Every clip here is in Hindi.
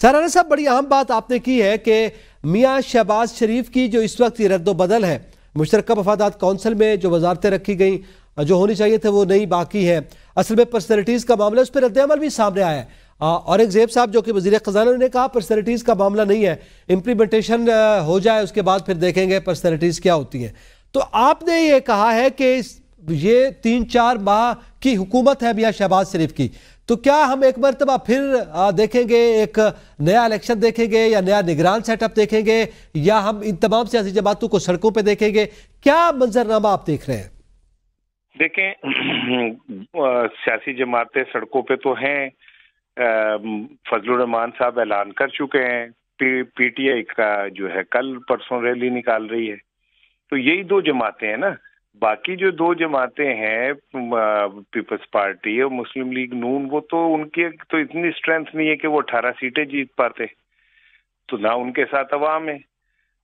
सराना साहब, बड़ी अहम बात आपने की है कि मियाँ शहबाज शरीफ की जो इस वक्त रद्द बदल है मुश्तर मफादात कौंसिल में जो वजारतें रखी गई, जो होनी चाहिए थे वो नई बाकी है। असल में पर्सनैलिटीज़ का मामला, उस पर रद्दमल भी सामने आया है। और एक जेब साहब जो कि वजी खजाना ने कहा पर्सनैलिटीज़ का मामला नहीं है इम्प्लीमेंटेशन हो जाए, उसके बाद फिर देखेंगे पर्सनैलिटीज़ क्या होती हैं। तो आपने ये कहा है कि ये तीन चार माह की हुकूमत है मियाँ शहबाज शरीफ की। तो क्या हम एक मरतबा फिर देखेंगे एक नया इलेक्शन देखेंगे या नया निगरान सेटअप देखेंगे या हम इन तमाम सियासी जमातों को सड़कों पर देखेंगे? क्या मंजरनामा आप देख रहे हैं? देखें सियासी जमातें सड़कों पे तो हैं। फजलुररहमान साहब ऐलान कर चुके हैं। पी, पीटीआई का जो है कल परसों रैली निकाल रही है। तो यही दो जमातें हैं ना। बाकी जो दो जमातें हैं पीपल्स पार्टी और मुस्लिम लीग नून, वो तो उनकी तो इतनी स्ट्रेंथ नहीं है कि वो अठारह सीटें जीत पाते। तो ना उनके साथ अवाम है।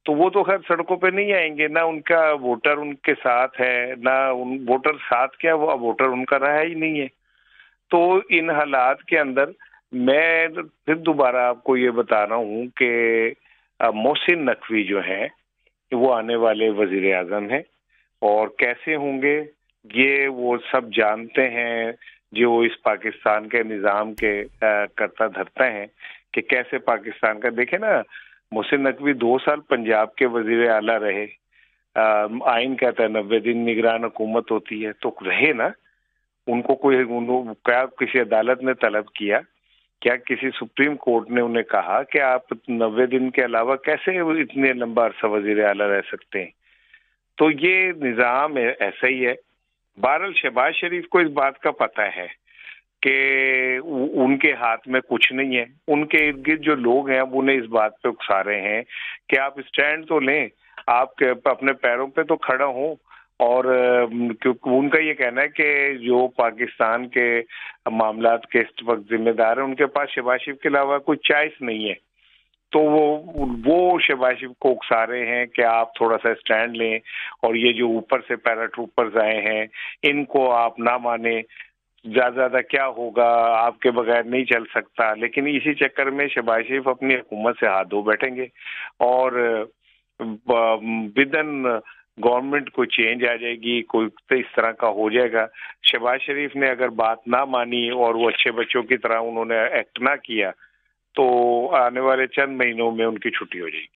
तो वो तो खैर सड़कों पे नहीं आएँगे, ना उनका वोटर उनके साथ है, ना उन वोटर साथ क्या वो वोटर उनका रहा ही नहीं है। तो इन हालात के अंदर मैं फिर दोबारा आपको ये बता रहा हूँ कि मोहसिन नकवी जो है, वो आने वाले वज़ीर आज़म है। और कैसे होंगे, ये वो सब जानते हैं जो इस पाकिस्तान के निज़ाम के करता धरते हैं कि कैसे पाकिस्तान का, देखे ना, मोहसिन नकवी दो साल पंजाब के वज़ीर आला रहे। आइन कहता है, नब्बे दिन निगरान हुकूमत होती है। तो रहे ना, उनको कोई क्या किसी अदालत ने तलब किया? क्या किसी सुप्रीम कोर्ट ने उन्हें कहा कि आप नब्बे दिन के अलावा कैसे इतने लंबा अरसा वज़ीर आला रह सकते हैं? तो ये निज़ाम ऐसा ही है। बहरल शहबाज शरीफ को इस बात का पता है कि उनके हाथ में कुछ नहीं है। उनके इर्द गिर्द जो लोग हैं, अब उन्हें इस बात पे उकसा रहे हैं कि आप स्टैंड तो लें, आप अपने पैरों पे तो खड़ा हो और क्योंकि उनका ये कहना है कि जो पाकिस्तान के मामला के इस वक्त जिम्मेदार है, उनके पास शहबाज शरीफ के अलावा कोई चॉइस नहीं है। तो वो वो शरीफ को उकसा रहे हैं कि आप थोड़ा सा स्टैंड लें और ये जो ऊपर से पैराट्रूपर्स आए हैं, इनको आप ना माने। ज़्यादा ज़्यादा क्या होगा, आपके बगैर नहीं चल सकता। लेकिन इसी चक्कर में शहबाज शरीफ अपनी हुकूमत से हाथ धो बैठेंगे और विदन गवर्नमेंट को चेंज आ जाएगी, कोई तो इस तरह का हो जाएगा। शहबाज शरीफ ने अगर बात ना मानी और वो अच्छे बच्चों की तरह उन्होंने एक्ट ना किया तो आने वाले चंद महीनों में उनकी छुट्टी हो जाएगी।